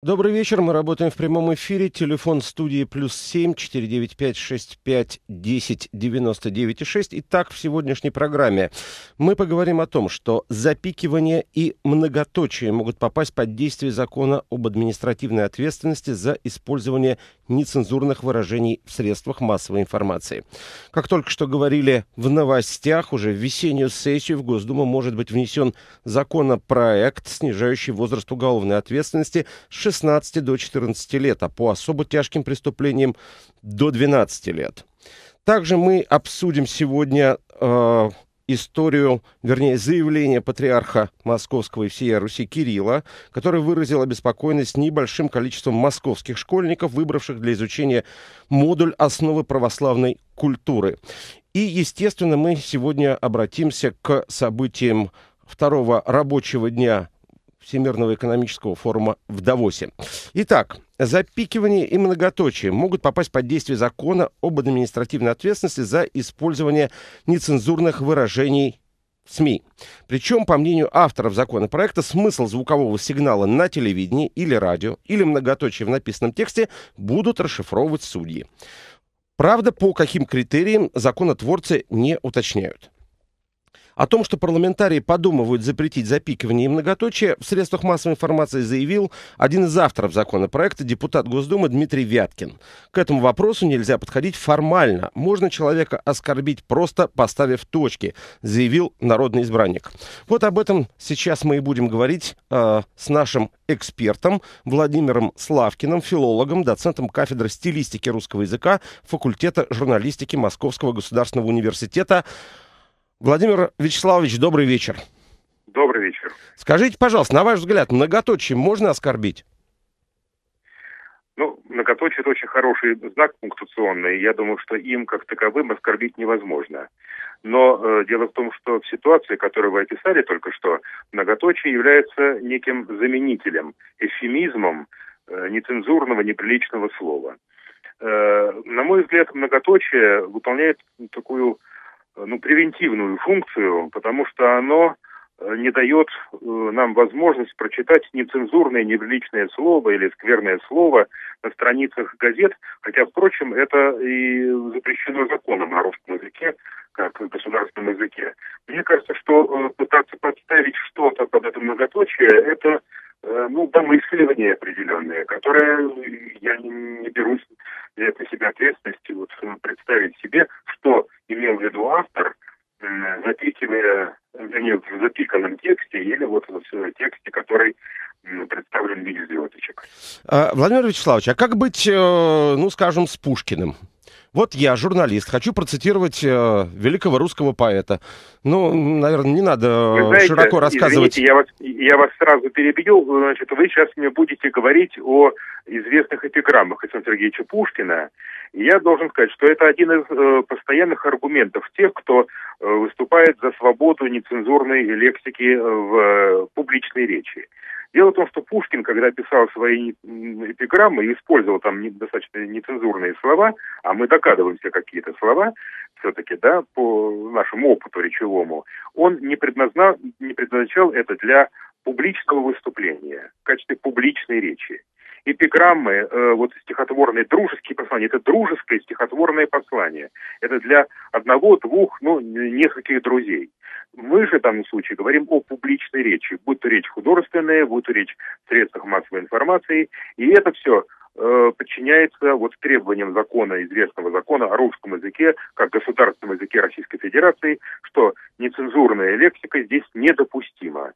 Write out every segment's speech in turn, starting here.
Добрый вечер, мы работаем в прямом эфире. Телефон студии плюс семь четыре девять пять шесть пять десять девяносто девять и шесть. Итак, в сегодняшней программе мы поговорим о том, что запикивание и многоточие могут попасть под действие закона об административной ответственности за использование нецензурных выражений в средствах массовой информации. Как только что говорили в новостях, уже в весеннюю сессию в Госдуму может быть внесен законопроект, снижающий возраст уголовной ответственности 16 до 14 лет, а по особо тяжким преступлениям до 12 лет. Также мы обсудим сегодня э, историю, вернее, заявление патриарха Московского и всей Руси Кирилла, который выразил обеспокоенность небольшим количеством московских школьников, выбравших для изучения модуль основы православной культуры. И, естественно, мы сегодня обратимся к событиям второго рабочего дня Всемирного экономического форума в Давосе. Итак, запикивание и многоточие могут попасть под действие закона об административной ответственности за использование нецензурных выражений СМИ. Причем, по мнению авторов законопроекта, смысл звукового сигнала на телевидении или радио, или многоточие в написанном тексте будут расшифровывать судьи. Правда, по каким критериям законотворцы не уточняют. О том, что парламентарии подумывают запретить запикивание и многоточие, в средствах массовой информации заявил один из авторов законопроекта, депутат Госдумы Дмитрий Вяткин. К этому вопросу нельзя подходить формально. Можно человека оскорбить, просто поставив точки, заявил народный избранник. Вот об этом сейчас мы и будем говорить э, с нашим экспертом Владимиром Славкиным, филологом, доцентом кафедры стилистики русского языка факультета журналистики Московского государственного университета. Владимир Вячеславович, добрый вечер. Добрый вечер. Скажите, пожалуйста, на ваш взгляд, многоточие можно оскорбить? Ну, многоточие – это очень хороший знак пунктуационный. Я думаю, что им, как таковым, оскорбить невозможно. Но э, дело в том, что в ситуации, которую вы описали только что, многоточие является неким заменителем, эфемизмом э, нецензурного, неприличного слова. Э, на мой взгляд, многоточие выполняет такую ну, превентивную функцию, потому что оно э, не дает э, нам возможность прочитать нецензурное, неприличное слово или скверное слово на страницах газет, хотя, впрочем, это и запрещено законом на русском языке, как государственном языке. Мне кажется, что э, пытаться подставить что-то под это многоточие, это ну, домысливание определенное, которое я не, не берусь взять на себя ответственности, вот представить себе, что имел в виду автор, запикивая, вернее, в запиканном тексте или вот в тексте, который представлен в виде звездочек. А, Владимир Вячеславович, а как быть, э, ну, скажем, с Пушкиным? Вот я, журналист, хочу процитировать э, великого русского поэта. Ну, наверное, не надо вы знаете, широко рассказывать. Извините, я вас, я вас сразу перебью. Значит, вы сейчас мне будете говорить о известных эпиграммах Александра Сергеевича Пушкина. И я должен сказать, что это один из э, постоянных аргументов тех, кто э, выступает за свободу нецензурной лексики в э, публичной речи. Дело в том, что Пушкин, когда писал свои эпиграммы, использовал там достаточно нецензурные слова, а мы догадываемся какие-то слова, все-таки, да, по нашему опыту речевому, он не, предназна... не предназначал это для публичного выступления, в качестве публичной речи. Эпиграммы, э, вот стихотворные, дружеские послания, это дружеское стихотворное послание. Это для одного, двух, ну, нескольких друзей. Мы же в данном случае говорим о публичной речи, будь то речь художественная, будь то речь в средствах массовой информации. И это все э, подчиняется вот требованиям закона, известного закона о русском языке, как государственном языке Российской Федерации, что нецензурная лексика здесь недопустима.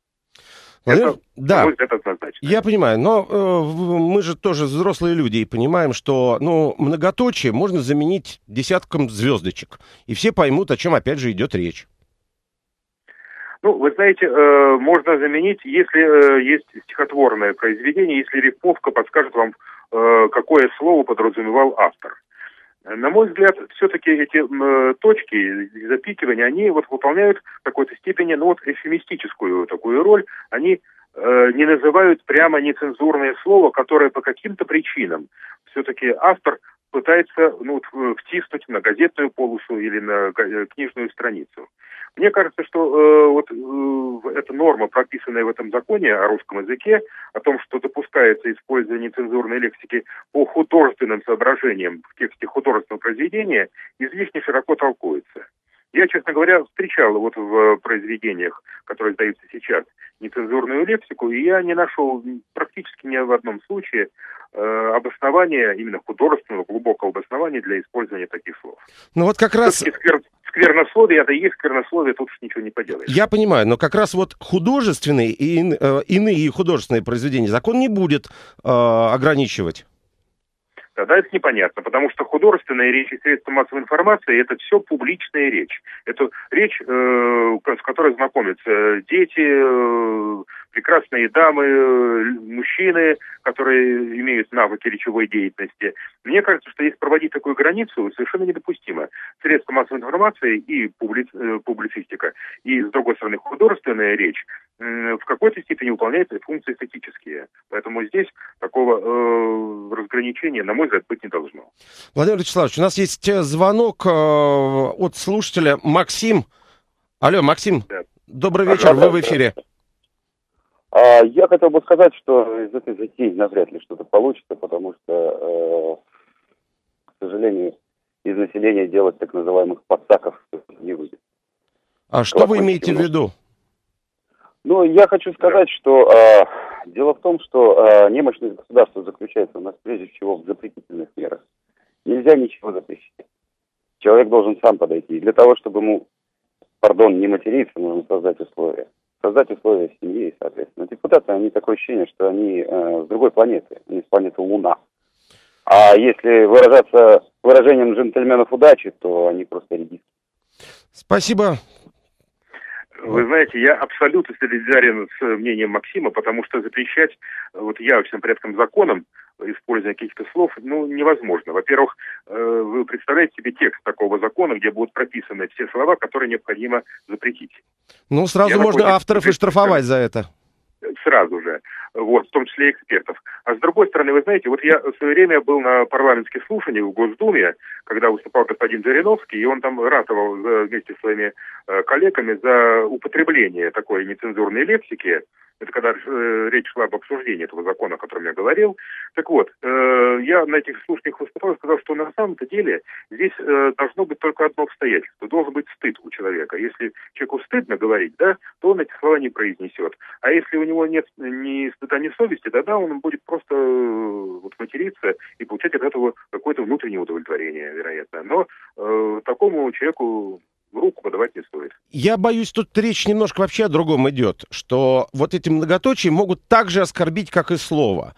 Это, да, это однозначно. Я понимаю, но э, мы же тоже взрослые люди и понимаем, что ну, многоточие можно заменить десятком звездочек, и все поймут, о чем опять же идет речь. Ну, вы знаете, э, можно заменить, если э, есть стихотворное произведение, если рифмовка подскажет вам, э, какое слово подразумевал автор. На мой взгляд, все-таки эти э, точки запикивания, они вот выполняют в какой-то степени, ну вот, эфемистическую такую роль. Они э, не называют прямо нецензурное слово, которое по каким-то причинам все-таки автор пытается ну, втиснуть на газетную полосу или на книжную страницу. Мне кажется, что э, вот э, эта норма, прописанная в этом законе о русском языке, о том, что допускается использование цензурной лексики по художественным соображениям в тексте художественного произведения, излишне широко толкуется. Я, честно говоря, встречал вот в произведениях, которые издаются сейчас, нецензурную лексику, и я не нашел практически ни в одном случае э, обоснования, именно художественного, глубокого обоснования для использования таких слов. Ну вот как раз... Сквер... Сквернословие, это и есть сквернословие, тут ничего не поделаешь. Я понимаю, но как раз вот художественные и э, иные художественные произведения закон не будет э, ограничивать тогда это непонятно, потому что художественная речь и средства массовой информации – это все публичная речь. Это речь, э, с которой знакомятся дети, э, прекрасные дамы, э, мужчины, которые имеют навыки речевой деятельности. Мне кажется, что если проводить такую границу, совершенно недопустимо. Средства массовой информации и публи... Э, публицистика, и, с другой стороны, художественная речь в какой-то степени выполняет функции эстетические. Поэтому здесь такого э, разграничения, на мой взгляд, быть не должно. Владимир Вячеславович, у нас есть э, звонок э, от слушателя Максим. Алло, Максим, да. добрый вечер, вы в эфире. А я хотел бы сказать, что из этой затеи навряд ли что-то получится, потому что, э, к сожалению, из населения делать так называемых подсаков не будет. А что вы имеете в виду? Ну, я хочу сказать, что э, дело в том, что э, немощность государства заключается у нас прежде всего в запретительных мерах. Нельзя ничего запрещать. Человек должен сам подойти. И для того, чтобы ему, пардон, не материться, нужно создать условия создать условия в семье и, соответственно, депутаты, они такое ощущение, что они э, с другой планеты, они с планеты Луна. А если выражаться выражением джентльменов удачи, то они просто редиски. Спасибо. Вы знаете, я абсолютно солидарен с мнением Максима, потому что запрещать вот явочным порядком законом использование каких-то слов, ну, невозможно. Во-первых, э, вы представляете себе текст такого закона, где будут прописаны все слова, которые необходимо запретить. Ну, сразу Я можно авторов и штрафовать за это. Сразу же вот, в том числе экспертов. А с другой стороны, вы знаете, вот я в свое время был на парламентских слушаниях в Госдуме, когда выступал господин Жириновский, и он там ратовал вместе с своими э, коллегами за употребление такой нецензурной лексики, это когда э, речь шла об обсуждении этого закона, о котором я говорил. Так вот, э, я на этих слушаниях выступал и сказал, что на самом-то деле здесь э, должно быть только одно обстоятельство. Должен быть стыд у человека. Если человеку стыдно говорить, да, то он эти слова не произнесет. А если у него нет ни стыда, ни совести, тогда он будет просто э, вот, материться и получать от этого какое-то внутреннее удовлетворение, вероятно. Но э, такому человеку в руку подавать не стоит. Я боюсь, тут речь немножко вообще о другом идет, что вот эти многоточия могут так же оскорбить, как и слово.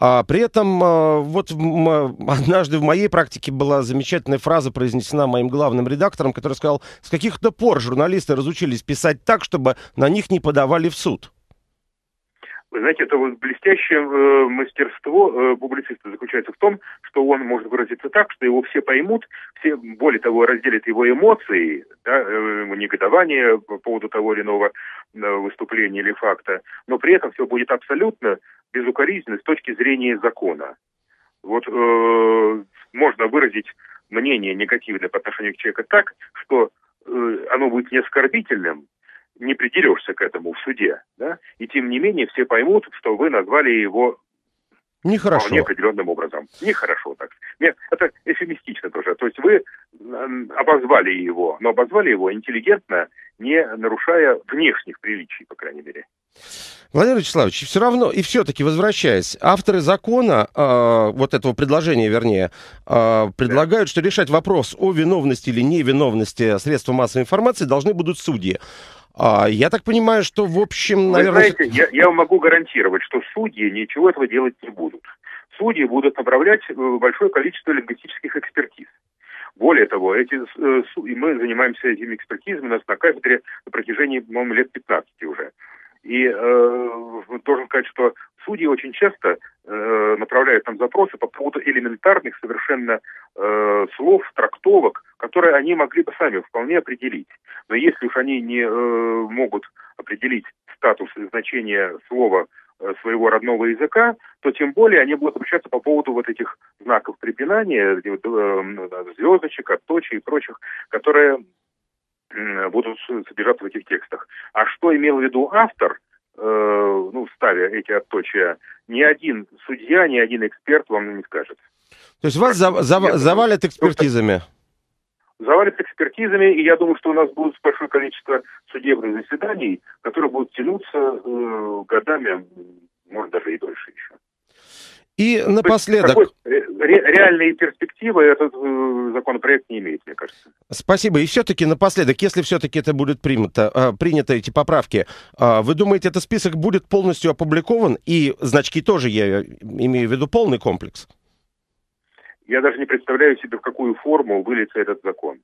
А при этом а, вот однажды в моей практике была замечательная фраза произнесена моим главным редактором, который сказал, с каких-то пор журналисты разучились писать так, чтобы на них не подавали в суд. Вы знаете, это вот блестящее э, мастерство э, публициста заключается в том, что он может выразиться так, что его все поймут, все, более того, разделят его эмоции, да, э, негодование по поводу того или иного выступления или факта, но при этом все будет абсолютно безукоризненно с точки зрения закона. Вот э, можно выразить мнение негативное по отношению к человеку так, что э, оно будет не оскорбительным, не придерешься к этому в суде, да, и тем не менее все поймут, что вы назвали его Нехорошо. Вполне определенным образом. Нехорошо так. Нет, это эфемистично тоже. То есть вы обозвали его, но обозвали его интеллигентно, не нарушая внешних приличий, по крайней мере. Владимир Вячеславович, все равно, и все-таки возвращаясь, авторы закона, э, вот этого предложения, вернее, э, предлагают, да. что решать вопрос о виновности или невиновности средств массовой информации должны будут судьи. А, я так понимаю, что в общем, наверное... Вы знаете, я, я могу гарантировать, что судьи ничего этого делать не будут. Судьи будут направлять э, большое количество лингвистических экспертиз. Более того, эти, э, мы занимаемся этими экспертизами у нас на кафедре на протяжении, по-моему, лет 15 уже. И э, должен сказать, что судьи очень часто э, направляют нам запросы по поводу элементарных совершенно э, слов, трактовок, которые они могли бы сами вполне определить. Но если уж они не э, могут определить статус и значение слова э, своего родного языка, то тем более они будут обращаться по поводу вот этих знаков препинания, звездочек, отточей и прочих, которые будут содержаться в этих текстах. А что имел в виду автор, э, ну, ставя эти отточия, ни один судья, ни один эксперт вам не скажет. То есть вас зав- зав- завалят экспертизами? Завалят экспертизами, и я думаю, что у нас будет большое количество судебных заседаний, которые будут тянуться э, годами, может, даже и дольше еще. И напоследок... Ре, реальные перспективы этот э, законопроект не имеет, мне кажется. Спасибо. И все-таки напоследок, если все-таки это будет принято, э, принято эти поправки, э, вы думаете, этот список будет полностью опубликован? И значки тоже, я имею в виду полный комплекс? Я даже не представляю себе, в какую форму выльется этот закон.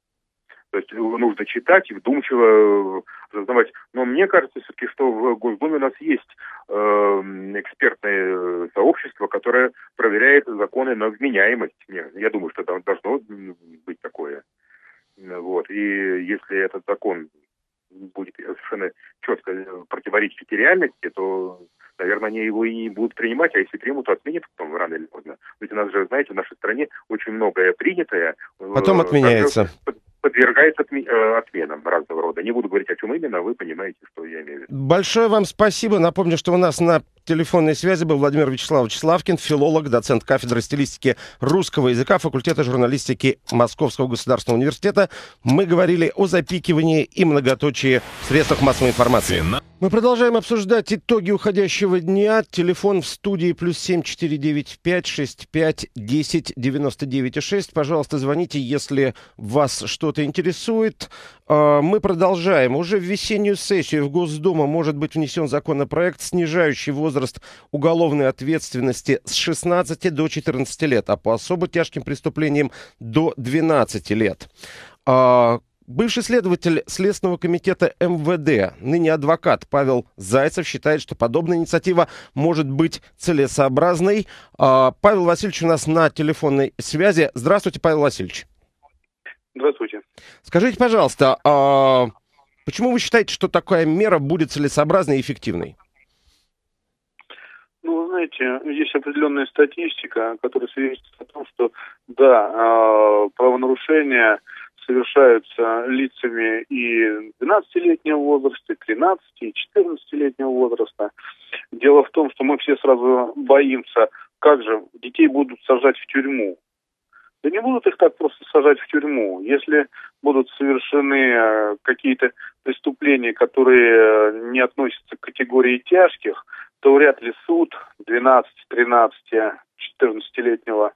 То есть нужно читать и вдумчиво осознавать. Но мне кажется все-таки, что в Госдуме у нас есть э, экспертное сообщество, которое проверяет законы на вменяемость. Я думаю, что там должно быть такое. Вот. И если этот закон будет совершенно четко противоречить реальности, то, наверное, они его и не будут принимать, а если примут, то отменят потом рано или поздно. Ведь у нас же, знаете, в нашей стране очень многое принятое. Потом э, отменяется подвергается э, отменам разного рода. Не буду говорить, о чем именно, вы понимаете, что я имею в виду. Большое вам спасибо. Напомню, что у нас на телефонной связи был Владимир Вячеславович Славкин, филолог, доцент кафедры стилистики русского языка факультета журналистики Московского государственного университета. Мы говорили о запикивании и многоточии в средствах массовой информации. Мы продолжаем обсуждать итоги уходящего дня. Телефон в студии плюс семь четыре девять пять шесть пять десять девяносто девять шесть. Пожалуйста, звоните, если вас что-то интересует. А, мы продолжаем. Уже в весеннюю сессию в Госдуму может быть внесен законопроект, снижающий возраст уголовной ответственности с 16 до 14 лет, а по особо тяжким преступлениям до 12 лет. А, бывший следователь Следственного комитета МВД, ныне адвокат Павел Зайцев, считает, что подобная инициатива может быть целесообразной. А, Павел Васильевич у нас на телефонной связи. Здравствуйте, Павел Васильевич. Здравствуйте. Скажите, пожалуйста, а почему вы считаете, что такая мера будет целесообразной и эффективной? Знаете, есть определенная статистика, которая свидетельствует о том, что, да, а, правонарушения совершаются лицами и 12-летнего возраста, и 13, и 14-летнего возраста. Дело в том, что мы все сразу боимся, как же детей будут сажать в тюрьму. Да не будут их так просто сажать в тюрьму. Если будут совершены э, какие-то преступления, которые э, не относятся к категории тяжких, то вряд ли суд 12, 13, 14-летнего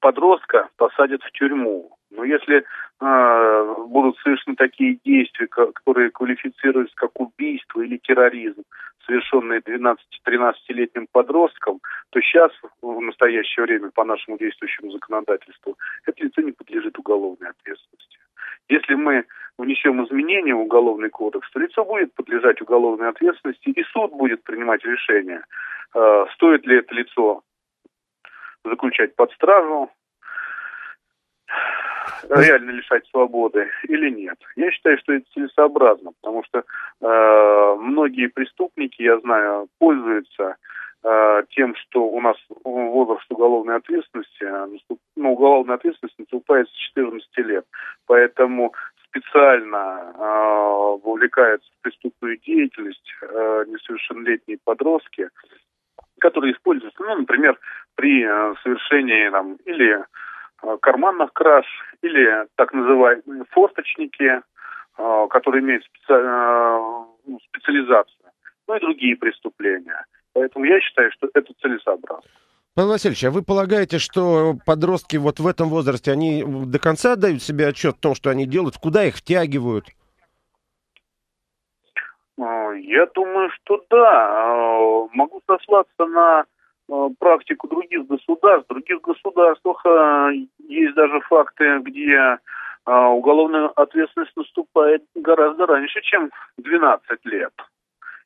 подростка посадят в тюрьму. Но если э, будут совершены такие действия, которые квалифицируются как убийство или терроризм, совершенные 12-13-летним подростком, то сейчас, в настоящее время, по нашему действующему законодательству, это лицо не подлежит уголовной ответственности. Если мы внесем изменения в уголовный кодекс, то лицо будет подлежать уголовной ответственности, и суд будет принимать решение, э, стоит ли это лицо заключать под стражу, реально лишать свободы или нет. Я считаю, что это целесообразно, потому что э, многие преступники, я знаю, пользуются тем, что у нас возраст уголовной ответственности, ну, уголовная ответственность наступает с 14 лет. Поэтому специально э, вовлекаются в преступную деятельность э, несовершеннолетние подростки, которые используются, ну, например, при э, совершении там, или Э, карманных краж или так называемые форточники, э, которые имеют специ... Э, ну, специализацию, ну и другие преступления. Поэтому я считаю, что это целесообразно. Павел Васильевич, а вы полагаете, что подростки вот в этом возрасте, они до конца дают себе отчет в том, что они делают, куда их втягивают? Я думаю, что да. Могу сослаться на Э, практику других государств. В других государствах есть даже факты, где уголовная ответственность наступает гораздо раньше, чем 12 лет.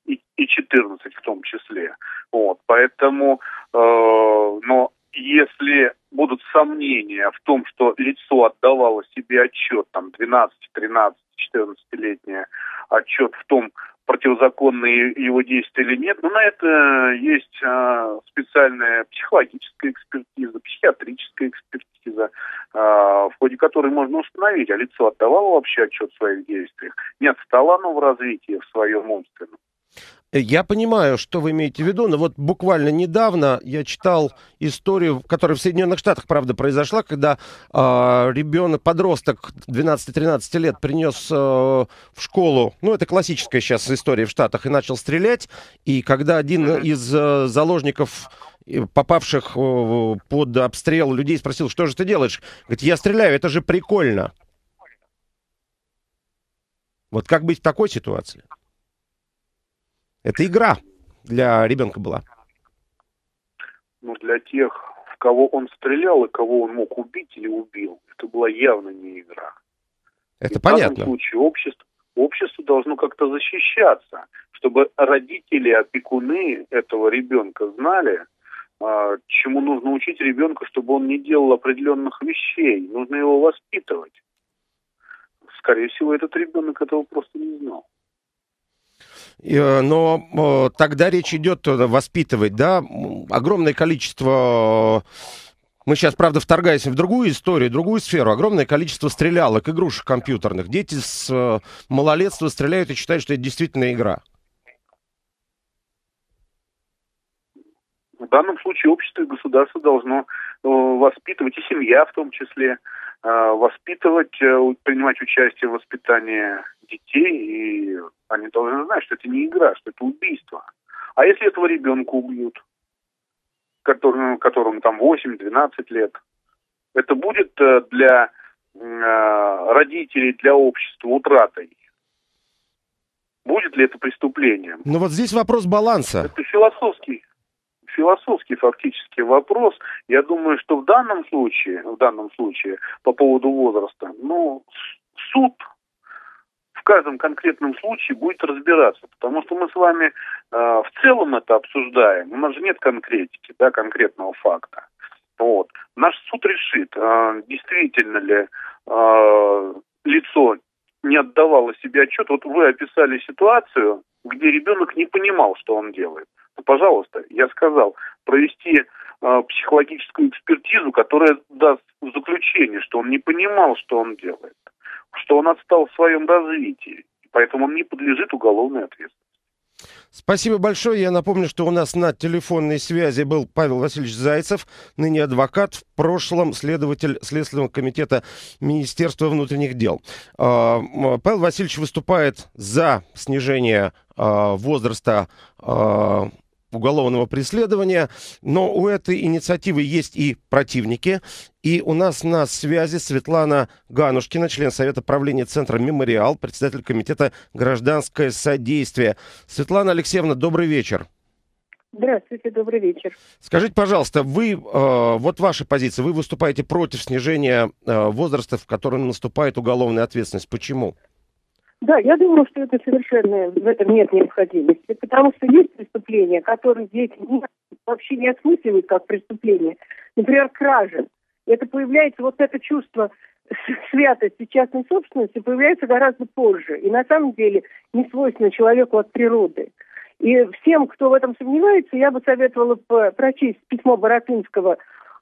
И, и 14 в том числе. Вот, поэтому, э, но если будут сомнения в том, что лицо отдавало себе отчет, там, 12, 13, 14-летнее, отчет в том, противозаконные его действия или нет, но на это есть а, специальная психологическая экспертиза, психиатрическая экспертиза, а, в ходе которой можно установить, а лицо отдавало вообще отчет в своих действиях, не отстало оно в развитии в своем умственном. Я понимаю, что вы имеете в виду, но вот буквально недавно я читал историю, которая в Соединенных Штатах, правда, произошла, когда э, ребенок, подросток 12-13 лет принес э, в школу, ну, это классическая сейчас история в Штатах, и начал стрелять, и когда один из э, заложников попавших под обстрел людей спросил, что же ты делаешь? Говорит, я стреляю, это же прикольно. Вот как быть в такой ситуации? Это игра для ребенка была. Ну, для тех, в кого он стрелял и кого он мог убить или убил, это была явно не игра. Это и понятно. В данном случае общество, общество должно как-то защищаться, чтобы родители, опекуны этого ребенка знали, а, чему нужно учить ребенка, чтобы он не делал определенных вещей. Нужно его воспитывать. Скорее всего, этот ребенок этого просто не знал. Э, но тогда речь идет воспитывать, да, огромное количество мы сейчас, правда, вторгаемся в другую историю, другую сферу. Огромное количество стрелялок, игрушек компьютерных. Дети с э, малолетства стреляют и считают, что это действительно игра. В данном случае общество и государство должно э, воспитывать, и семья в том числе, воспитывать, принимать участие в воспитании детей, и они должны знать, что это не игра, что это убийство. А если этого ребенка убьют, которому, которому там 8-12 лет, это будет э, для э, родителей, для общества утратой. Будет ли это преступлением? Ну вот здесь вопрос баланса. Это философский, философский фактически вопрос. Я думаю, что в данном случае, в данном случае по поводу возраста, ну, суд каждом конкретном случае будет разбираться, потому что мы с вами э, в целом это обсуждаем. У нас же нет конкретики, да, конкретного факта. Вот. Наш суд решит, э, действительно ли э, лицо не отдавало себе отчет. Вот вы описали ситуацию, где ребенок не понимал, что он делает. Ну, пожалуйста, я сказал, провести э, психологическую экспертизу, которая даст заключение, что он не понимал, что он делает что он отстал в своем развитии, поэтому он не подлежит уголовной ответственности. Спасибо большое. Я напомню, что у нас на телефонной связи был Павел Васильевич Зайцев, ныне адвокат, в прошлом следователь Следственного комитета Министерства внутренних дел. А, Павел Васильевич выступает за снижение а, возраста а, уголовного преследования, но у этой инициативы есть и противники. И у нас на связи Светлана Ганушкина, член Совета правления Центра «Мемориал», председатель Комитета «Гражданское содействие». Светлана Алексеевна, добрый вечер. Здравствуйте, добрый вечер. Скажите, пожалуйста, вы, э, вот ваша позиция, вы выступаете против снижения э, возраста, в котором наступает уголовная ответственность. Почему? Да, я думаю, что это совершенно в этом нет необходимости, потому что есть преступления, которые дети не, вообще не осмысливают как преступление. Например, кража. Это появляется вот это чувство святости частной собственности появляется гораздо позже. И на самом деле не свойственно человеку от природы. И всем, кто в этом сомневается, я бы советовала прочесть письмо Боротынского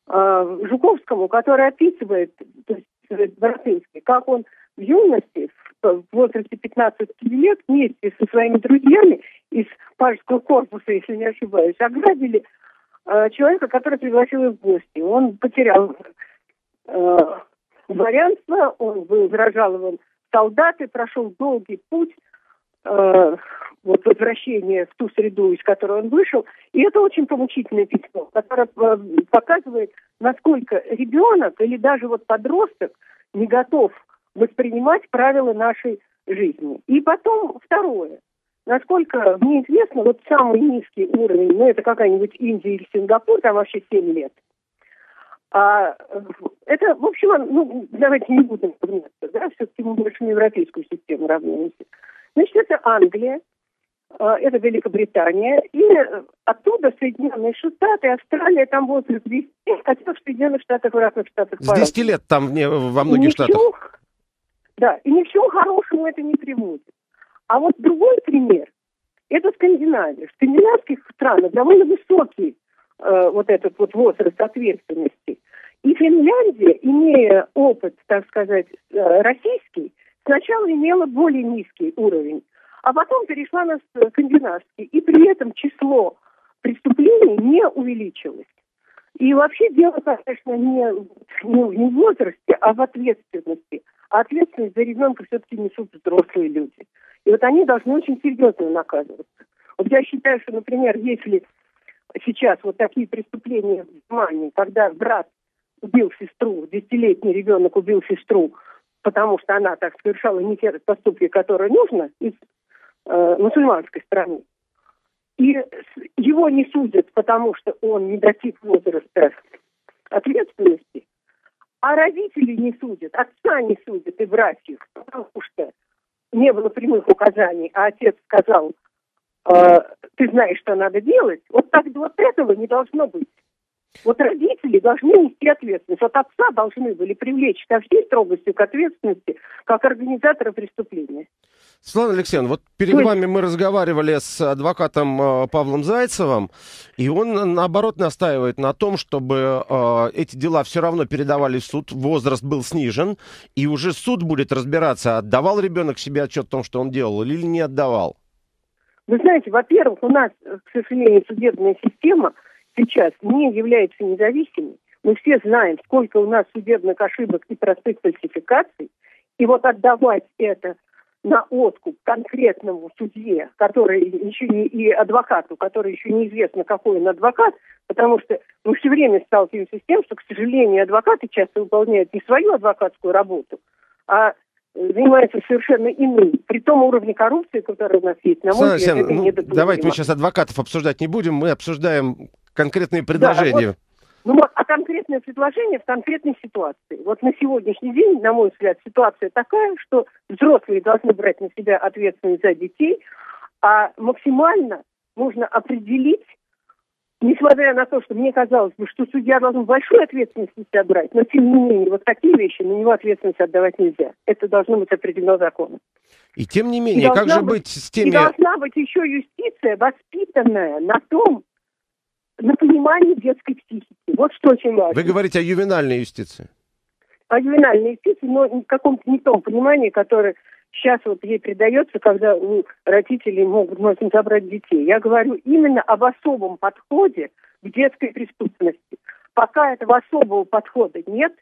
э, Жуковскому, которое описывает, то есть Боротынский, как он в юности, в возрасте 15 лет, вместе со своими друзьями из пажского корпуса, если не ошибаюсь, ограбили э, человека, который пригласил их в гости. Он потерял э, дворянство, он был разжалован солдаты, прошел долгий путь, э, вот возвращение в ту среду, из которой он вышел. И это очень помучительное письмо, которое э, показывает, насколько ребенок или даже вот подросток не готов воспринимать правила нашей жизни. И потом второе. Насколько мне известно, вот самый низкий уровень, ну это какая-нибудь Индия или Сингапур, там вообще 7 лет. А, это, в общем, ну, давайте не будем равняться, да, все-таки мы больше на европейскую систему равняемся. Значит, это Англия, а, это Великобритания, и оттуда Соединенные Штаты, Австралия, там возраст 10, хотя в Соединенных Штатах, в разных штатах. С 10 лет там во многих Ничего, штатах. Да, и ни к чему хорошему это не приводит. А вот другой пример, Это Скандинавия. В скандинавских странах довольно высокий э, вот этот вот возраст ответственности. И Финляндия, имея опыт, так сказать, э, российский, сначала имела более низкий уровень, а потом перешла на скандинавский. И при этом число преступлений не увеличилось. И вообще дело, конечно, не, не, в возрасте, а в ответственности. А ответственность за ребенка все-таки несут взрослые люди. И вот они должны очень серьезно наказываться. Вот я считаю, что, например, если сейчас вот такие преступления в Германии, когда брат убил сестру, десятилетний ребенок убил сестру, потому что она так совершала не те поступки, которые нужно из э, мусульманской страны, и его не судят, потому что он не достиг возраста ответственности, а родители не судят, отца не судят и братьев, потому что не было прямых указаний, а отец сказал, э, ты знаешь, что надо делать, вот так вот этого не должно быть. Вот родители должны нести ответственность. Вот отца должны были привлечь ко всей строгости к ответственности как организатора преступления. Светлана Алексеевна, вот перед Ой. вами мы разговаривали с адвокатом э, Павлом Зайцевым, и он, наоборот, настаивает на том, чтобы э, эти дела все равно передавали в суд, возраст был снижен, и уже суд будет разбираться, отдавал ребенок себе отчет о том, что он делал, или не отдавал. Вы знаете, во-первых, у нас, к сожалению, судебная система – сейчас не является независимой, мы все знаем, сколько у нас судебных ошибок и простых фальсификаций, и вот отдавать это на откуп конкретному судье, который еще не и адвокату, который еще неизвестно, какой он адвокат, потому что мы все время сталкиваемся с тем, что, к сожалению, адвокаты часто выполняют не свою адвокатскую работу, а занимаются совершенно иным. При том уровне коррупции, который у нас есть, на мой взгляд, это ну, Давайте мы сейчас адвокатов обсуждать не будем, мы обсуждаем конкретные предложения. Да, вот, ну, а конкретное предложение в конкретной ситуации. Вот на сегодняшний день, на мой взгляд, ситуация такая, что взрослые должны брать на себя ответственность за детей, а максимально нужно определить, несмотря на то, что мне казалось бы, что судья должен большую ответственность на себя брать, но тем не менее, вот такие вещи на него ответственность отдавать нельзя. Это должно быть определено законом. И тем не менее, и как же быть, быть с теми... И должна быть еще юстиция, воспитанная на том, на понимание детской психики. Вот что очень важно. Вы говорите о ювенальной юстиции? О ювенальной юстиции, но в каком-то не том понимании, которое сейчас вот ей придается, когда у родителей могут можно забрать детей. Я говорю именно об особом подходе к детской преступности. Пока этого особого подхода нет,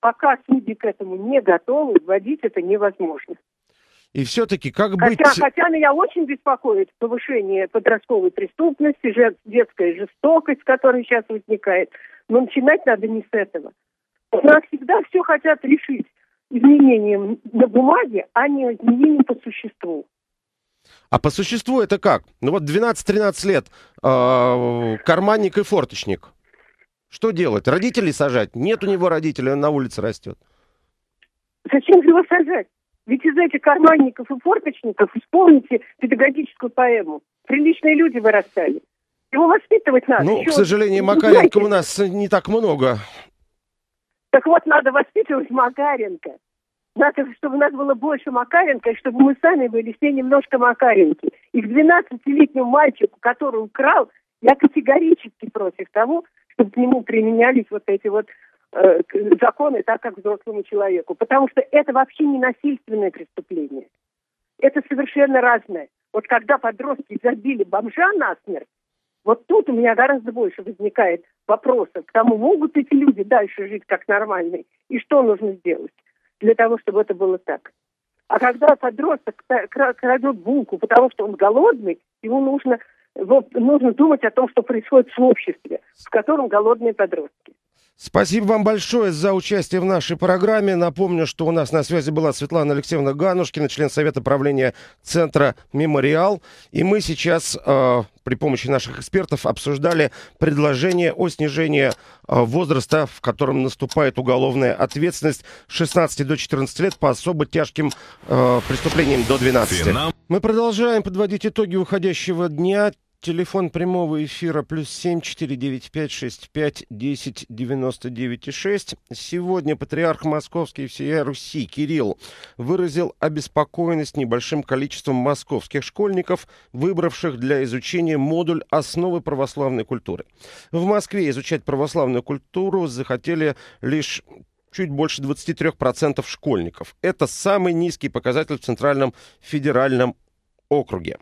пока судьи к этому не готовы, вводить это невозможно. И все-таки как хотя, быть... Хотя меня очень беспокоит повышение подростковой преступности, детская жестокость, которая сейчас возникает. Но начинать надо не с этого. У нас всегда все хотят решить изменением на бумаге, а не изменением по существу. А по существу это как? Ну вот 12-13 лет, э, карманник и форточник. Что делать? Родителей сажать? Нет у него родителей, он на улице растет. Зачем его сажать? Ведь из этих карманников и форточников вспомните педагогическую поэму. Приличные люди вырастали. Его воспитывать надо. Ну, Еще к сожалению, Макаренко у нас не так много. Так вот, надо воспитывать Макаренко. Надо, чтобы у нас было больше Макаренко, и чтобы мы сами были все немножко Макаренки. И к 12-летнему мальчику, который украл, я категорически против того, чтобы к нему применялись вот эти вот э, законы так, как взрослому человеку. Потому что это вообще не насильственное преступление. Это совершенно разное. Вот когда подростки забили бомжа насмерть, вот тут у меня гораздо больше возникает вопросов к тому, могут эти люди дальше жить как нормальные, и что нужно сделать для того, чтобы это было так. А когда подросток крадет булку, потому что он голодный, ему нужно, вот, нужно думать о том, что происходит в обществе, в котором голодные подростки. Спасибо вам большое за участие в нашей программе. Напомню, что у нас на связи была Светлана Алексеевна Ганушкина, член Совета правления Центра «Мемориал». И мы сейчас э, при помощи наших экспертов обсуждали предложение о снижении э, возраста, в котором наступает уголовная ответственность с 16 до 14 лет по особо тяжким э, преступлениям до 12. Финал. Мы продолжаем подводить итоги уходящего дня Телефон прямого эфира плюс семь четыре девять пять шесть пять десять девяносто девять и шесть. Сегодня патриарх Московский всея Руси Кирилл выразил обеспокоенность небольшим количеством московских школьников, выбравших для изучения модуль «Основы православной культуры». В Москве изучать православную культуру захотели лишь чуть больше 23% школьников. Это самый низкий показатель в Центральном федеральном округе.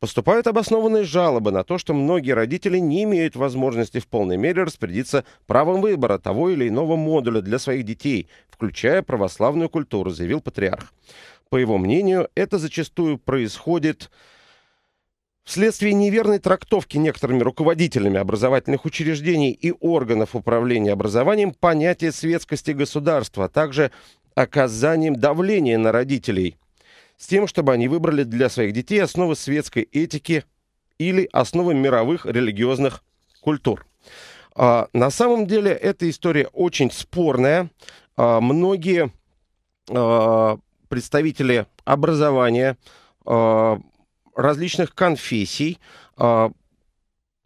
Поступают обоснованные жалобы на то, что многие родители не имеют возможности в полной мере распорядиться правом выбора того или иного модуля для своих детей, включая православную культуру, заявил патриарх. По его мнению, это зачастую происходит Вследствие неверной трактовки некоторыми руководителями образовательных учреждений и органов управления образованием понятия светскости государства, а также оказанием давления на родителей с тем, чтобы они выбрали для своих детей основы светской этики или основы мировых религиозных культур. А, на самом деле эта история очень спорная. А, многие а, представители образования а, различных конфессий а,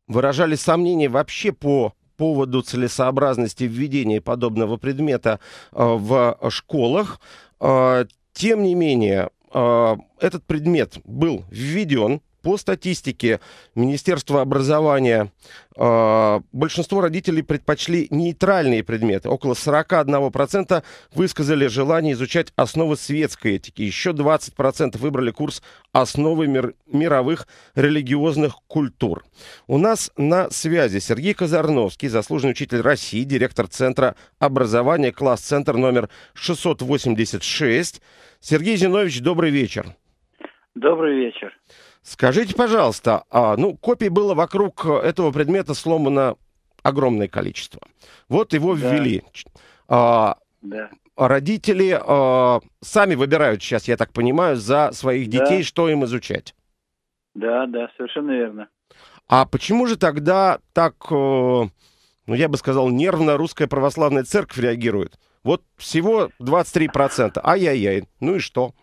выражали сомнения вообще по поводу целесообразности введения подобного предмета а, в школах. Тем не менее, этот предмет был введен по статистике Министерства образования э, большинство родителей предпочли нейтральные предметы. Около 41% высказали желание изучать основы светской этики. Еще 20% выбрали курс «Основы мир мировых религиозных культур». У нас на связи Сергей Казарновский, заслуженный учитель России, директор Центра образования, класс-центр номер 686. Сергей Зинович, добрый вечер. Добрый вечер. Скажите, пожалуйста, а, ну, копий было вокруг этого предмета сломано огромное количество. Вот его Да. ввели. А, Да. родители а, сами выбирают сейчас, я так понимаю, за своих Да. детей, что им изучать. Да, да, совершенно верно. А почему же тогда так, э, ну, я бы сказал, нервно русская православная церковь реагирует? Вот всего 23%. Ай-яй-яй. Ну и что?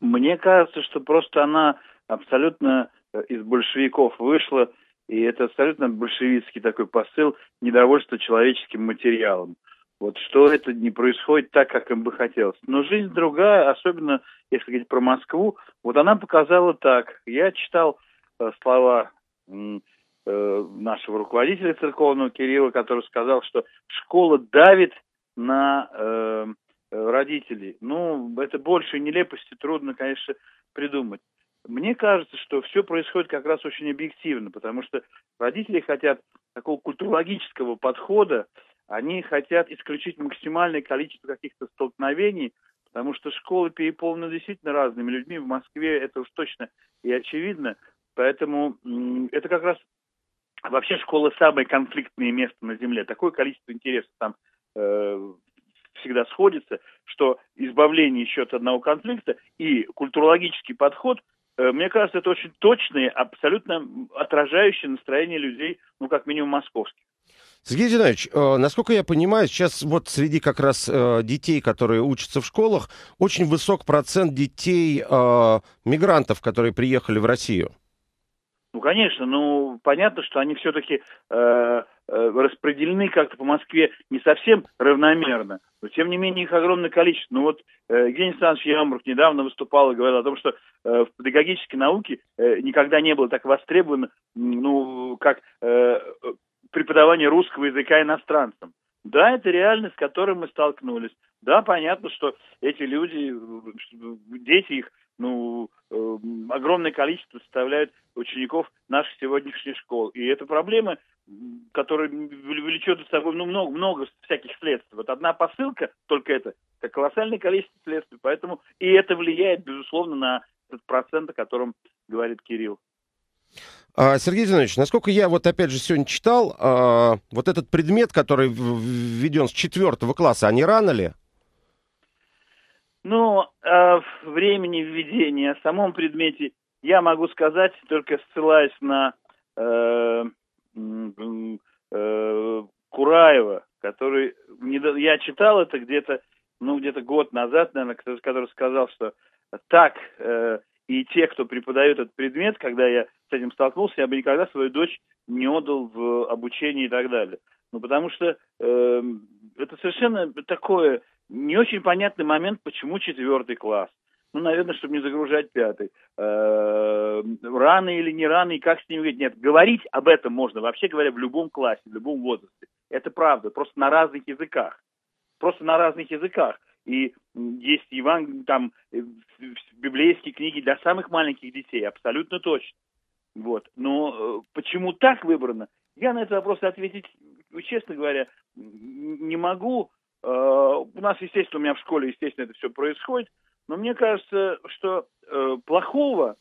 Мне кажется, что просто она абсолютно э, из большевиков вышла, и это абсолютно большевистский такой посыл недовольства человеческим материалом. Вот что это не происходит так, как им бы хотелось. Но жизнь другая, особенно если говорить про Москву, вот она показала так. Я читал э, слова э, нашего руководителя церковного Кирилла, который сказал, что школа давит на э, родителей. Ну, это больше нелепости трудно, конечно, придумать. Мне кажется, что все происходит как раз очень объективно, потому что родители хотят такого культурологического подхода, они хотят исключить максимальное количество каких-то столкновений, потому что школы переполнены действительно разными людьми. В Москве это уж точно и очевидно. Поэтому это как раз вообще школа самое конфликтное место на Земле. Такое количество интересов там э, всегда сходится, что избавление еще от одного конфликта и культурологический подход, э, мне кажется, это очень точные, абсолютно отражающие настроение людей, ну, как минимум, московских. Сергей Зинович, э, насколько я понимаю, сейчас вот среди как раз э, детей, которые учатся в школах, очень высок процент детей мигрантов, которые приехали в Россию. Ну, конечно, ну, понятно, что они все-таки э, э, распределены как-то по Москве не совсем равномерно, но, тем не менее, их огромное количество. Ну, вот э, Евгений Александрович Ямбург недавно выступал и говорил о том, что э, в педагогической науке э, никогда не было так востребовано, ну, как э, преподавание русского языка иностранцам. Да, это реальность, с которой мы столкнулись. Да, понятно, что эти люди, э, дети их, ну, огромное количество составляют учеников наших сегодняшних школ. И это проблема, которая влечет за собой ну, много, много всяких следствий. Вот одна посылка, только это, это колоссальное количество следствий. Поэтому и это влияет, безусловно, на этот процент, о котором говорит Кирилл. А, Сергей Зинович, насколько я вот опять же сегодня читал, а, вот этот предмет, который введен с четвертого класса, а не рано ли? Ну, э, времени введения о самом предмете я могу сказать, только ссылаясь на э, э, Кураева, который я читал это где-то, ну, где-то год назад, наверное, который сказал, что так э, И те, кто преподает этот предмет, когда я с этим столкнулся, я бы никогда свою дочь не отдал в обучение и так далее. Ну, потому что э, это совершенно такое не очень понятный момент, почему четвертый класс. Ну, наверное, чтобы не загружать пятый. Э, рано или не рано, и как с ними говорить? Нет, говорить об этом можно, вообще говоря, в любом классе, в любом возрасте. Это правда, просто на разных языках. Просто на разных языках. И есть Иван, там, библейские книги для самых маленьких детей, абсолютно точно. Вот. Но э, почему так выбрано, я на этот вопрос ответить, честно говоря, не могу. Э, у нас, естественно, у меня в школе, естественно, это все происходит, но мне кажется, что плохого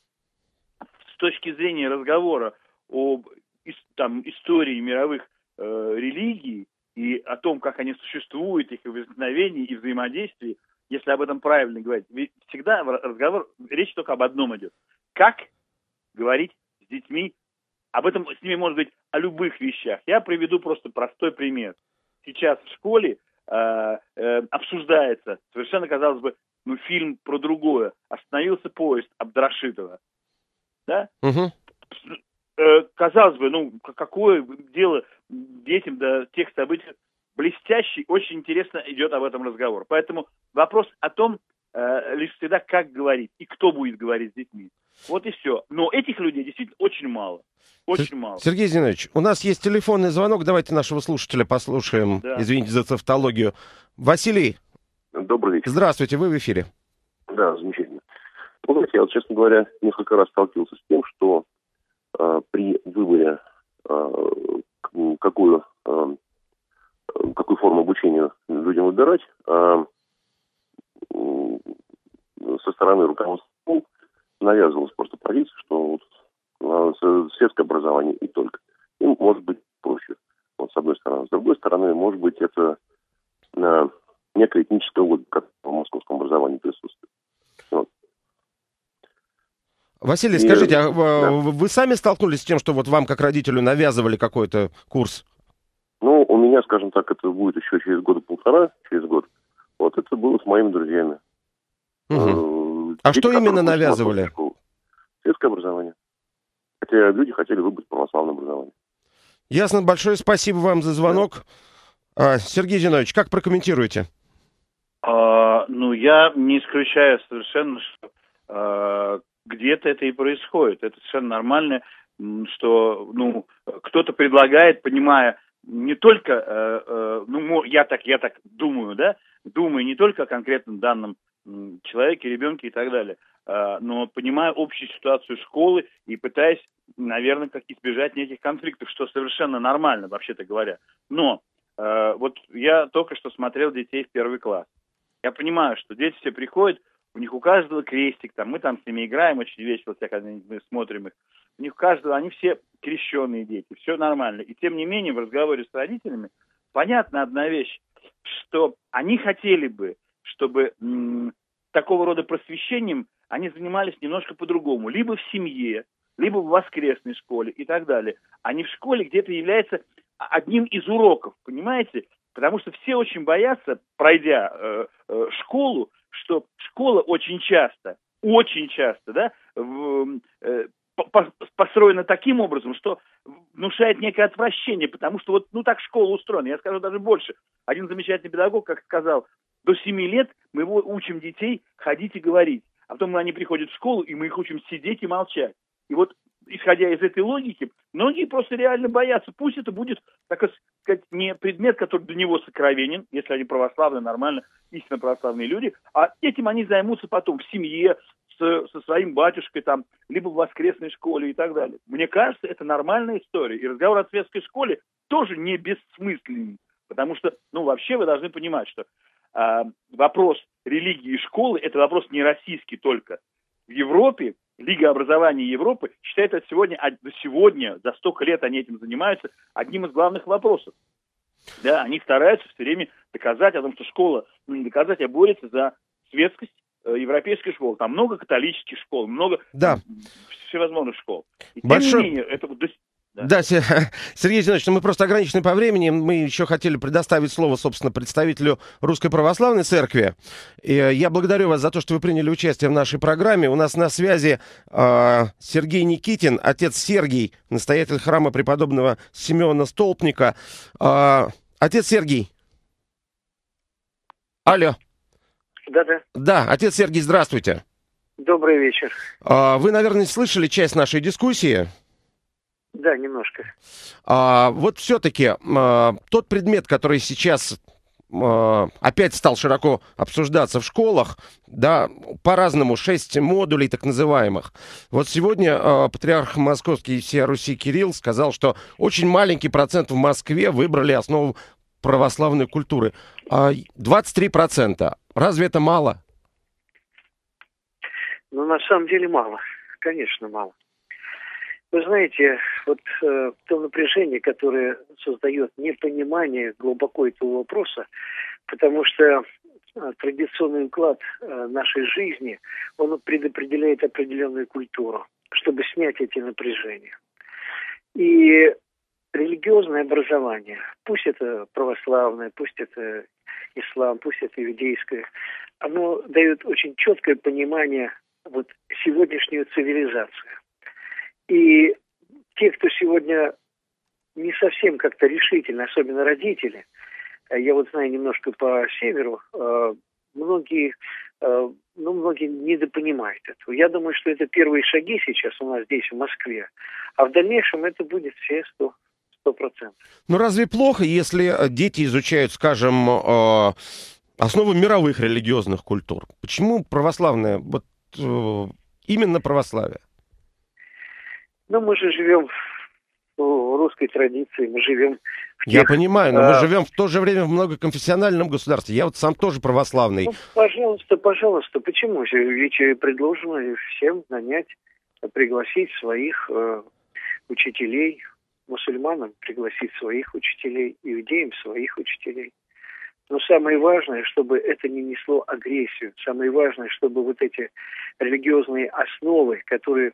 с точки зрения разговора об там, истории мировых религий и о том, как они существуют, их возникновении и взаимодействии, если об этом правильно говорить, ведь всегда разговор, речь только об одном идет. Как говорить с детьми, об этом с ними может быть о любых вещах. Я приведу просто простой пример. Сейчас в школе э, э, обсуждается, совершенно, казалось бы, ну, фильм про другое. Остановился поезд Абдрашитова. Да? Угу. Э, казалось бы, ну, какое дело детям до тех событий блестящий, очень интересно идет об этом разговор. Поэтому вопрос о том, лишь всегда как говорить и кто будет говорить с детьми. Вот и все. Но этих людей действительно очень мало. Очень С- мало. Сергей Зинович, у нас есть телефонный звонок. Давайте нашего слушателя послушаем. Да. Извините за тавтологию. Василий. Добрый вечер. Здравствуйте, вы в эфире. Да, замечательно. Ну, знаете, я, вот, честно говоря, несколько раз сталкивался с тем, что э, при выборе, э, какую, э, какую форму обучения людям выбирать, э, со стороны руководства навязывалась просто позиция, что вот э, светское образование и только. Им может быть проще. Вот с одной стороны. С другой стороны, может быть, это э, некая этническая логика, в московском образовании присутствует. Вот. Василий, скажите, а да. вы сами столкнулись с тем, что вот вам, как родителю, навязывали какой-то курс? Ну, у меня, скажем так, это будет еще через год полтора, через год. Вот это было с моими друзьями. Угу. А что именно навязывали? Светское образование. Хотя люди хотели выбрать православное образование. Ясно. Большое спасибо вам за звонок. Да. А, Сергей Зинович, как прокомментируете? А, ну, я не исключаю совершенно, что а, где-то это и происходит. Это совершенно нормально, что ну, кто-то предлагает, понимая не только, э, э, ну, я так, я так думаю, да, думаю не только о конкретном данном человеке, ребенке и так далее, э, но понимая общую ситуацию школы и пытаясь, наверное, как избежать неких конфликтов, что совершенно нормально, вообще-то говоря. Но э, вот я только что смотрел детей в первый класс. Я понимаю, что дети все приходят, у них у каждого крестик, там, мы там с ними играем, очень весело, всякое, мы смотрим их. У них каждого, они все крещенные дети, все нормально. И тем не менее в разговоре с родителями понятна одна вещь, что они хотели бы, чтобы м, такого рода просвещением они занимались немножко по-другому. Либо в семье, либо в воскресной школе и так далее. А не в школе, где это является одним из уроков, понимаете? Потому что все очень боятся, пройдя э, э, школу, что школа очень часто, очень часто, да, в, э, построена таким образом, что внушает некое отвращение, потому что вот, ну, так школа устроена. Я скажу даже больше. Один замечательный педагог, как сказал, до 7 лет мы его учим детей ходить и говорить. А потом они приходят в школу, и мы их учим сидеть и молчать. И вот, исходя из этой логики, многие просто реально боятся. Пусть это будет, так сказать, не предмет, который для него сокровенен, если они православные, нормально, истинно православные люди, а этим они займутся потом в семье, с, со своим батюшкой там, либо в воскресной школе и так далее. Мне кажется, это нормальная история. И разговор о светской школе тоже не бессмысленный. Потому что, ну, вообще вы должны понимать, что э, вопрос религии и школы – это вопрос не российский только. В Европе, Лига образования Европы считает это сегодня, а до сегодня, за столько лет они этим занимаются, одним из главных вопросов. Да, они стараются все время доказать о том, что школа, ну не доказать, а борется за светскость, европейской школы. Там много католических школ, много да. всевозможных школ. И, тем не менее, это Да, да Сергей Зинович, ну мы просто ограничены по времени. Мы еще хотели предоставить слово, собственно, представителю Русской Православной Церкви. И э, я благодарю вас за то, что вы приняли участие в нашей программе. У нас на связи э, Сергей Никитин, отец Сергий, настоятель храма преподобного Семена Столпника. Э, отец Сергий. Алло. Да-да. Да, отец Сергей, здравствуйте. Добрый вечер. Э, вы, наверное, слышали часть нашей дискуссии. Да, немножко. А, вот все-таки а, тот предмет, который сейчас а, опять стал широко обсуждаться в школах, да, по-разному, шесть модулей так называемых. Вот сегодня а, патриарх московский всея Руси Кирилл сказал, что очень маленький процент в Москве выбрали основу православной культуры. А 23%. Разве это мало? Ну, на самом деле мало. Конечно, мало. Вы знаете, вот э, то напряжение, которое создает непонимание глубоко этого вопроса, потому что э, традиционный уклад э, нашей жизни, он предопределяет определенную культуру, чтобы снять эти напряжения. И религиозное образование, пусть это православное, пусть это ислам, пусть это иудейское, оно дает очень четкое понимание вот сегодняшнюю цивилизацию. И те, кто сегодня не совсем как-то решительно, особенно родители, э, я вот знаю немножко по северу, э, многие, э, ну, многие недопонимают этого. Я думаю, что это первые шаги сейчас у нас здесь, в Москве, а в дальнейшем это будет все сто сто процентов. Ну разве плохо, если дети изучают, скажем, основы мировых религиозных культур? Почему православное, вот именно православие? Но мы же живем в русской традиции, мы живем Я понимаю, но а... мы живем в то же время в многоконфессиональном государстве. Я вот сам тоже православный. Ну, пожалуйста, пожалуйста, почему? Ведь предложено всем нанять, пригласить своих э, учителей, мусульманам пригласить своих учителей, иудеям своих учителей. Но самое важное, чтобы это не несло агрессию. Самое важное, чтобы вот эти религиозные основы, которые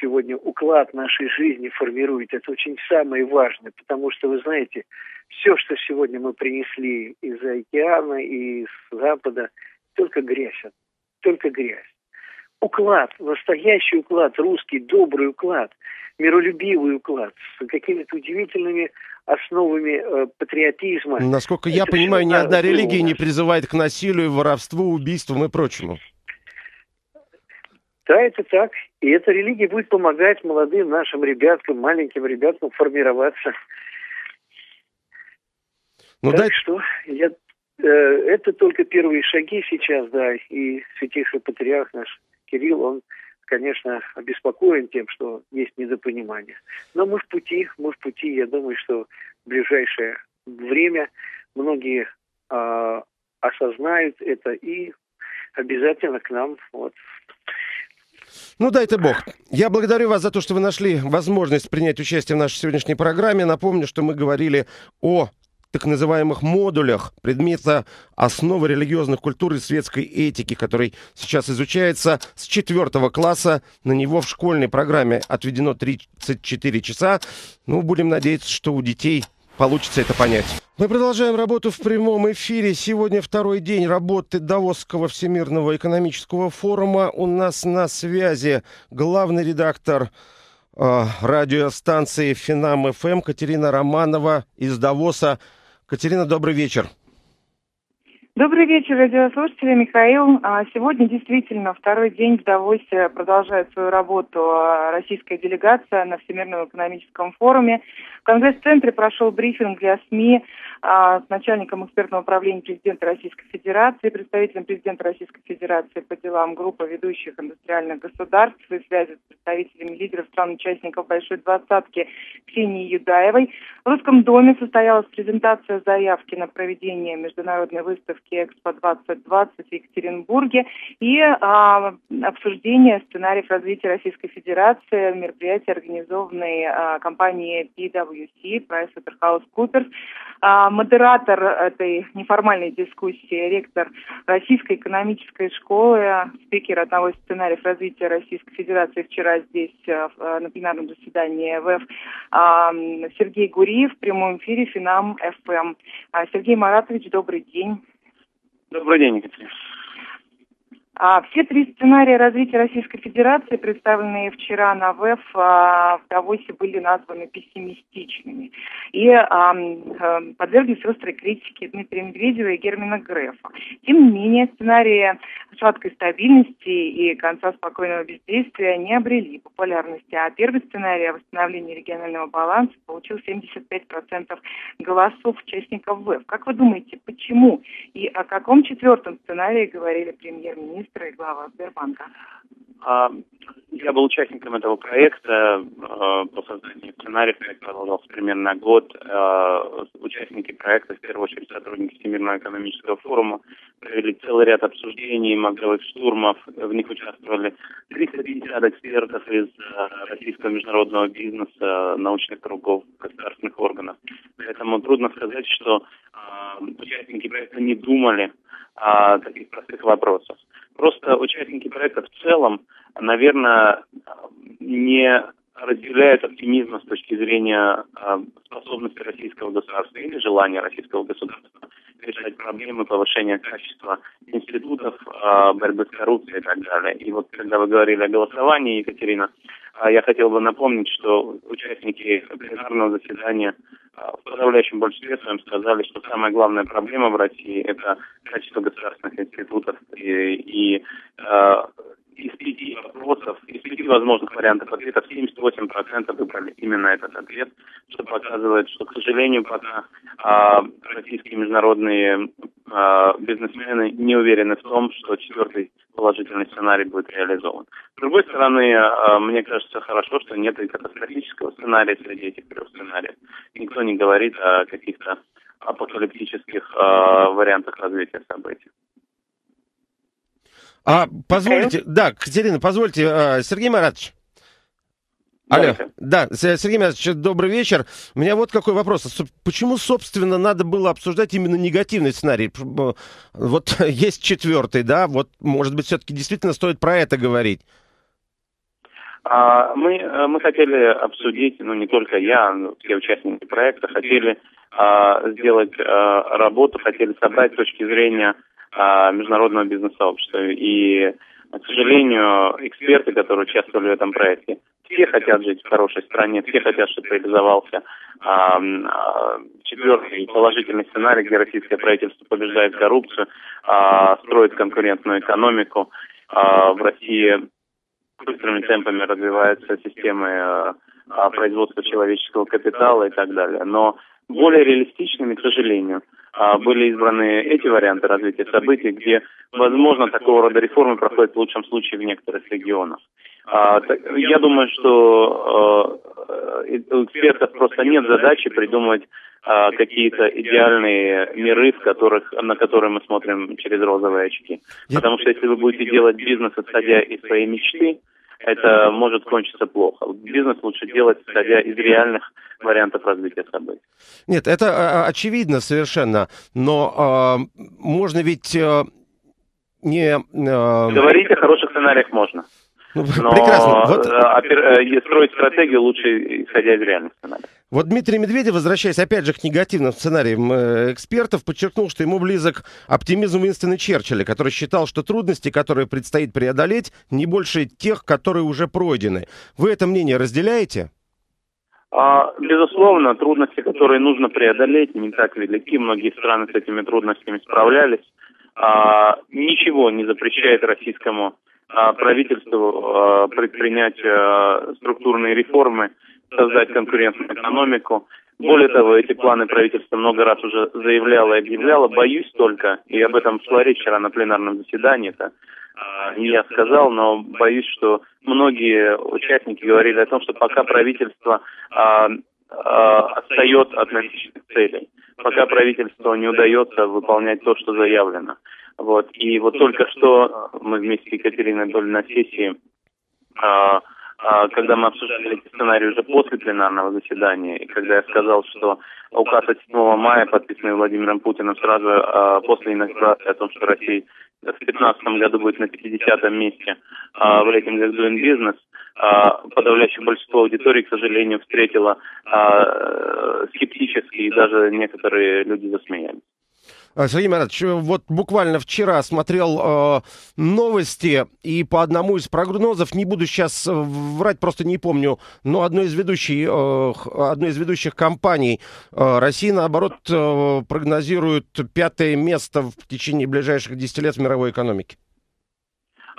сегодня уклад нашей жизни формирует, это очень самое важное. Потому что, вы знаете, все, что сегодня мы принесли из океана и из Запада, только грязь. Только грязь. Уклад, настоящий уклад, русский добрый уклад, миролюбивый уклад с какими-то удивительными основами э, патриотизма. Насколько я Это понимаю, ни одна религия не призывает к насилию, воровству, убийствам и прочему. Да, это так. И эта религия будет помогать молодым нашим ребяткам, маленьким ребяткам формироваться. Ну, так дай... что я, э, это только первые шаги сейчас, да, и святейший патриарх наш Кирилл, он конечно, обеспокоен тем, что есть недопонимание. Но мы в пути, мы в пути. Я думаю, что в ближайшее время многие э, осознают это и обязательно к нам вот, ну, дай-то бог. Я благодарю вас за то, что вы нашли возможность принять участие в нашей сегодняшней программе. Напомню, что мы говорили о так называемых модулях предмета основы религиозных культур и светской этики, который сейчас изучается с четвертого класса. На него в школьной программе отведено 34 часа. Ну, будем надеяться, что у детей получится это понять. Мы продолжаем работу в прямом эфире. Сегодня второй день работы Давосского Всемирного экономического форума. У нас на связи главный редактор э, радиостанции Финам ФМ Катерина Романова из Давоса. Катерина, добрый вечер. Добрый вечер, радиослушатели. Михаил. А, сегодня действительно второй день в Давосе продолжает свою работу а, российская делегация на Всемирном экономическом форуме. В Конгресс-центре прошел брифинг для СМИ а, с начальником экспертного управления президента Российской Федерации, представителем президента Российской Федерации по делам группы ведущих индустриальных государств и связи с представителями лидеров стран-участников Большой Двадцатки Ксении Юдаевой. В Русском доме состоялась презентация заявки на проведение международной выставки выставки «Экспо-2020» в Екатеринбурге и а, обсуждение сценариев развития Российской Федерации, мероприятия, организованные а, компанией PwC, PricewaterhouseCoopers. А, модератор этой неформальной дискуссии, ректор Российской экономической школы, спикер одного из сценариев развития Российской Федерации вчера здесь на пленарном заседании ВФ Сергей Гуриев в прямом эфире Финам ФМ. Сергей Маратович, добрый день. Добрый день, Екатерина. А, все три сценария развития Российской Федерации, представленные вчера на ВЭФ, а, в Давосе были названы пессимистичными и подверглись острой критике Дмитрия Медведева и Германа Грефа. Тем не менее, сценарии сладкой стабильности и конца спокойного бездействия не обрели популярности, а первый сценарий о восстановлении регионального баланса получил 75% голосов участников ВЭФ. Как вы думаете, почему и о каком четвертом сценарии говорили премьер-министр министра и глава Сбербанка. А, я был участником этого проекта. А, по созданию сценария проект продолжался примерно год. А, участники проекта, в первую очередь сотрудники Всемирного экономического форума, провели целый ряд обсуждений, мозговых штурмов. В них участвовали 350 экспертов из российского международного бизнеса, научных кругов, государственных органов. Поэтому трудно сказать, что участники проекта не думали о таких простых вопросах. Просто участники проекта в целом, наверное, не разделяют оптимизма с точки зрения э, способности российского государства или желания российского государства решать проблемы повышения качества институтов э, борьбы с коррупцией и так далее. И вот когда вы говорили о голосовании, Екатерина, э, я хотел бы напомнить, что участники пленарного заседания в подавляющем большинстве своем сказали, что самая главная проблема в России – это качество государственных институтов и, и из пяти вопросов, из пяти возможных вариантов ответов 78% выбрали именно этот ответ, что показывает, что, к сожалению, пока а, российские международные а, бизнесмены не уверены в том, что четвертый положительный сценарий будет реализован. С другой стороны, а, мне кажется хорошо, что нет и катастрофического сценария среди этих трех сценариев. Никто не говорит о каких-то апокалиптических а, вариантах развития событий. А позвольте, Михаил? да, Катерина, позвольте, а, Сергей Маратович. Алло, да, Сергей Маратович, добрый вечер. У меня вот какой вопрос. Почему, собственно, надо было обсуждать именно негативный сценарий? Вот есть четвертый, да, вот, может быть, все-таки действительно стоит про это говорить. А, мы, э, мы хотели обсудить, ну не только я, но все участники проекта, хотели а, сделать а, работу, хотели собрать с точки зрения международного бизнес-сообщества. И, к сожалению, эксперты, которые участвовали в этом проекте, все хотят жить в хорошей стране, все хотят, чтобы реализовался а, а, четвертый положительный сценарий, где российское правительство побеждает коррупцию, а, строит конкурентную экономику. А, в России быстрыми темпами развиваются системы а, а, производства человеческого капитала и так далее. Но более реалистичными, к сожалению, а, были избраны эти варианты развития событий, где, возможно, такого рода реформы проходят в лучшем случае в некоторых регионах. А, я думаю, что э, у экспертов просто нет задачи придумывать а, какие-то идеальные миры, в которых, на которые мы смотрим через розовые очки. Потому что если вы будете делать бизнес, исходя из своей мечты, это может кончиться плохо. Бизнес лучше делать, исходя из реальных вариантов развития событий. Нет, это а, а, очевидно совершенно, но э, можно ведь э, не... Э... Говорить о хороших сценариях можно. Ну, Но прекрасно. Вот... Э, э, строить стратегию лучше, исходя из реальных сценариев. Вот Дмитрий Медведев, возвращаясь опять же к негативным сценариям э, экспертов, подчеркнул, что ему близок оптимизм Уинстона Черчилля, который считал, что трудности, которые предстоит преодолеть, не больше тех, которые уже пройдены. Вы это мнение разделяете? А, безусловно, трудности, которые нужно преодолеть, не так велики. Многие страны с этими трудностями справлялись. А, ничего не запрещает российскому а, правительству предпринять структурные реформы, создать конкурентную экономику. Более того, эти планы правительства много раз уже заявляло и объявляло. Боюсь только, и об этом шла речь вчера на пленарном заседании, это не я сказал, но боюсь, что многие участники говорили о том, что пока правительство отстает от наличных целей, пока правительству не удается выполнять то, что заявлено. Вот. И вот только что мы вместе с Екатериной были на сессии а, когда мы обсуждали эти сценарии уже после пленарного заседания, и когда я сказал, что указ от 7 мая, подписанный Владимиром Путиным сразу а, после инаугурации о том, что Россия в 2015 году будет на 50-м месте а, в рейтинге Doing Business, а, подавляющее большинство аудитории, к сожалению, встретило а, скептически, и даже некоторые люди засмеялись. А, Сергей Маратович, вот буквально вчера смотрел э, новости, и по одному из прогнозов, не буду сейчас э, врать, просто не помню, но одной из, э, одной из ведущих компаний э, России, наоборот, э, прогнозирует пятое место в течение ближайших 10 лет в мировой экономике.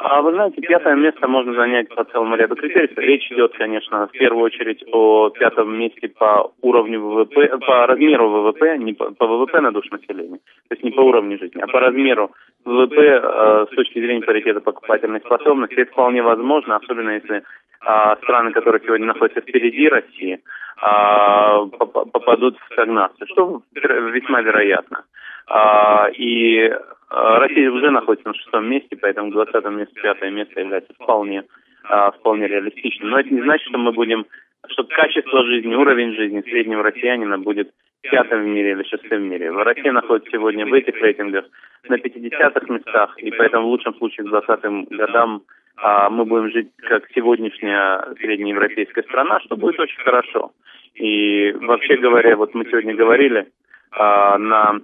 А вы знаете, пятое место можно занять по целому ряду критериев. Речь идет, конечно, в первую очередь о пятом месте по уровню ВВП, по размеру ВВП, не по, по ВВП на душу населения, то есть не по уровню жизни, а по размеру ВВП э, с точки зрения паритета покупательной способности. Это вполне возможно, особенно если э, страны, которые сегодня находятся впереди России, э, попадут в стагнацию, что весьма вероятно. Э, и а, Россия уже находится на шестом месте, поэтому 20 место, пятое место является вполне, а, вполне реалистичным. Но это не значит, что мы будем, что качество жизни, уровень жизни среднего россиянина будет пятым в мире или шестым в мире. Россия находится сегодня в этих рейтингах на 50-х местах, и поэтому в лучшем случае к 20-м годам а, мы будем жить как сегодняшняя среднеевропейская страна, что будет очень хорошо. И вообще говоря, вот мы сегодня говорили а, на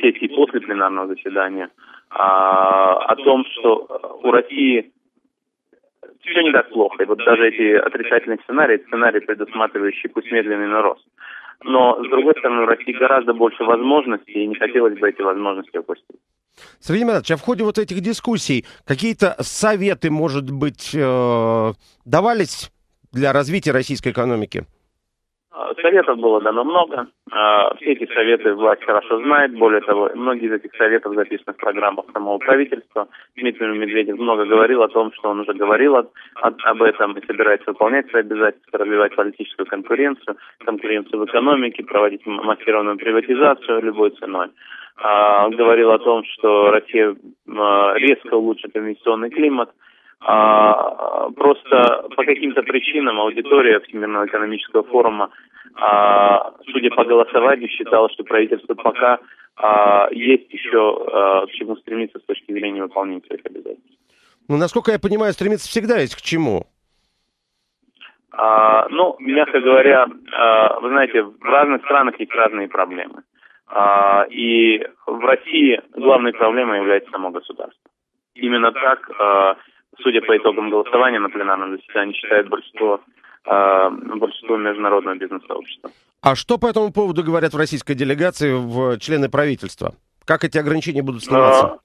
сессии после пленарного заседания а, о том, что у России все не так плохо. И вот даже эти отрицательные сценарии, сценарии, предусматривающие пусть медленный на рост. Но, с другой стороны, у России гораздо больше возможностей, и не хотелось бы эти возможности упустить. Сергей Маратович, а в ходе вот этих дискуссий какие-то советы, может быть, э, давались для развития российской экономики? Советов было дано много. А, все эти советы власть хорошо знает. Более того, многие из этих советов записаны в программах самого правительства. Дмитрий Медведев много говорил о том, что он уже говорил о, о, об этом и собирается выполнять свои обязательства, развивать политическую конкуренцию, конкуренцию в экономике, проводить массированную приватизацию любой ценой. А, говорил о том, что Россия а, резко улучшит инвестиционный климат – а, просто по каким-то причинам аудитория Всемирного экономического форума, а, судя по голосованию, считала, что правительство пока а, есть еще а, к чему стремиться с точки зрения выполнения своих обязательств. Ну, насколько я понимаю, стремиться всегда есть к чему? А, ну, мягко говоря, а, вы знаете, в разных странах есть разные проблемы. А, и в России главной проблемой является само государство. Именно так а, судя по итогам голосования на пленарном заседании, считает большинство, э, большинство международного бизнес-сообщества. А что по этому поводу говорят в российской делегации в члены правительства? Как эти ограничения будут сниматься?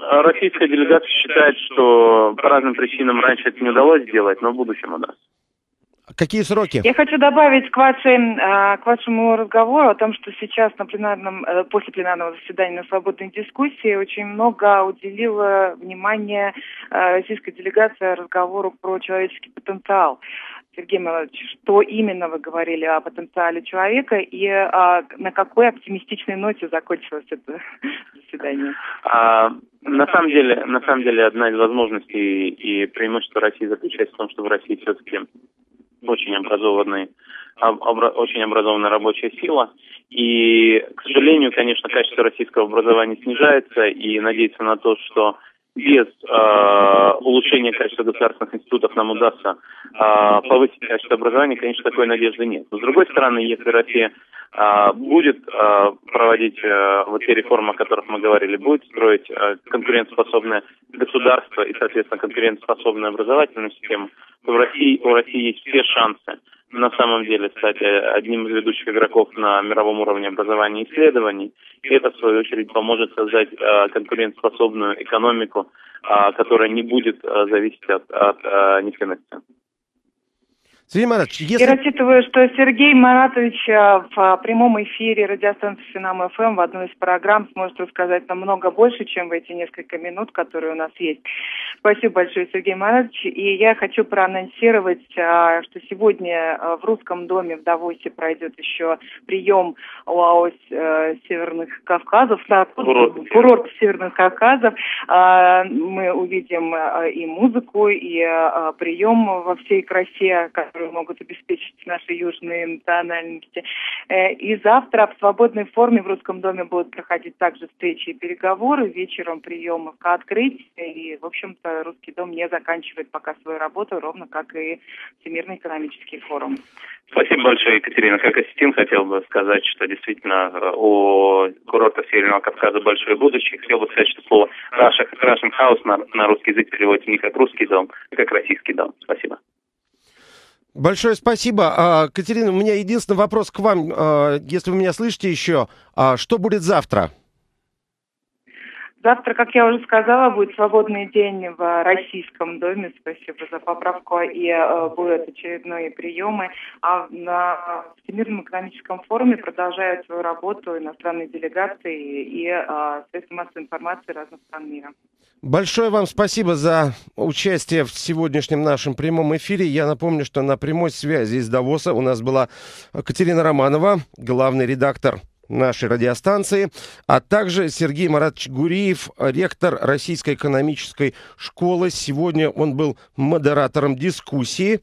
А, российская делегация считает, что по разным причинам раньше это не удалось сделать, но в будущем удастся. Какие сроки? Я хочу добавить к, вашей, а, к вашему разговору о том, что сейчас на пленарном, э, после пленарного заседания на свободной дискуссии очень много уделила внимания э, российская делегация разговору про человеческий потенциал. Сергей Михайлович, что именно вы говорили о потенциале человека и а, на какой оптимистичной ноте закончилось это заседание? А, на самом деле, на самом деле, одна из возможностей и преимущества России заключается в том, что в России все-таки очень образованный, обра, очень образованная рабочая сила. И, к сожалению, конечно, качество российского образования снижается, и надеяться на то, что без э, улучшения качества государственных институтов нам удастся э, повысить качество образования, конечно, такой надежды нет. Но с другой стороны, если Россия э, будет э, проводить э, вот те реформы, о которых мы говорили, будет строить э, конкурентоспособное государство и, соответственно, конкурентоспособную образовательную систему, то в России, у России есть все шансы на самом деле стать одним из ведущих игроков на мировом уровне образования и исследований. И это, в свою очередь, поможет создать э, конкурентоспособную экономику, э, которая не будет э, зависеть от, от нефтяных цен. Сергей Маратович, если... Я рассчитываю, что Сергей Маратович э, в прямом эфире радиостанции Финам ФМ в одной из программ сможет рассказать намного больше, чем в эти несколько минут, которые у нас есть. Спасибо большое, Сергей Маратович. И я хочу проанонсировать, э, что сегодня э, в Русском доме в Давосе пройдет еще прием ОАО Северных Кавказов, курорт, курорт Северных Кавказов. Мы увидим и музыку, и прием во всей красе, которые могут обеспечить наши южные национальности. Э, и завтра в свободной форме в Русском доме будут проходить также встречи и переговоры, вечером приемовка открыть. И, в общем-то, Русский дом не заканчивает пока свою работу, ровно как и Всемирный экономический форум. Спасибо большое, Екатерина. Как ассистент хотел бы сказать, что действительно э, у курорта Северного Кавказа большое будущее. Хотел бы сказать, что слово Russian House на, на русский язык переводится не как русский дом, а как российский дом. Спасибо. Большое спасибо. А, Катерина, у меня единственный вопрос к вам. А, если вы меня слышите еще, а, что будет завтра? Завтра, как я уже сказала, будет свободный день в Российском доме. Спасибо за поправку. И э, будут очередные приемы. А на Всемирном экономическом форуме продолжают свою работу иностранные делегации и э, средства массовой информации разных стран мира. Большое вам спасибо за участие в сегодняшнем нашем прямом эфире. Я напомню, что на прямой связи из Давоса у нас была Катерина Романова, главный редактор нашей радиостанции, а также Сергей Маратович Гуриев, ректор Российской экономической школы. Сегодня он был модератором дискуссии,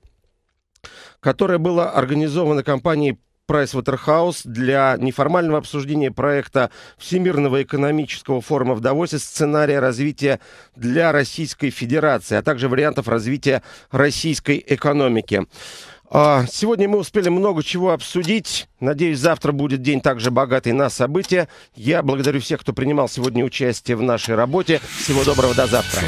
которая была организована компанией Pricewaterhouse для неформального обсуждения проекта Всемирного экономического форума в Давосе сценария развития для Российской Федерации, а также вариантов развития российской экономики. А, сегодня мы успели много чего обсудить. Надеюсь, завтра будет день также богатый на события. Я благодарю всех, кто принимал сегодня участие в нашей работе. Всего доброго, до завтра.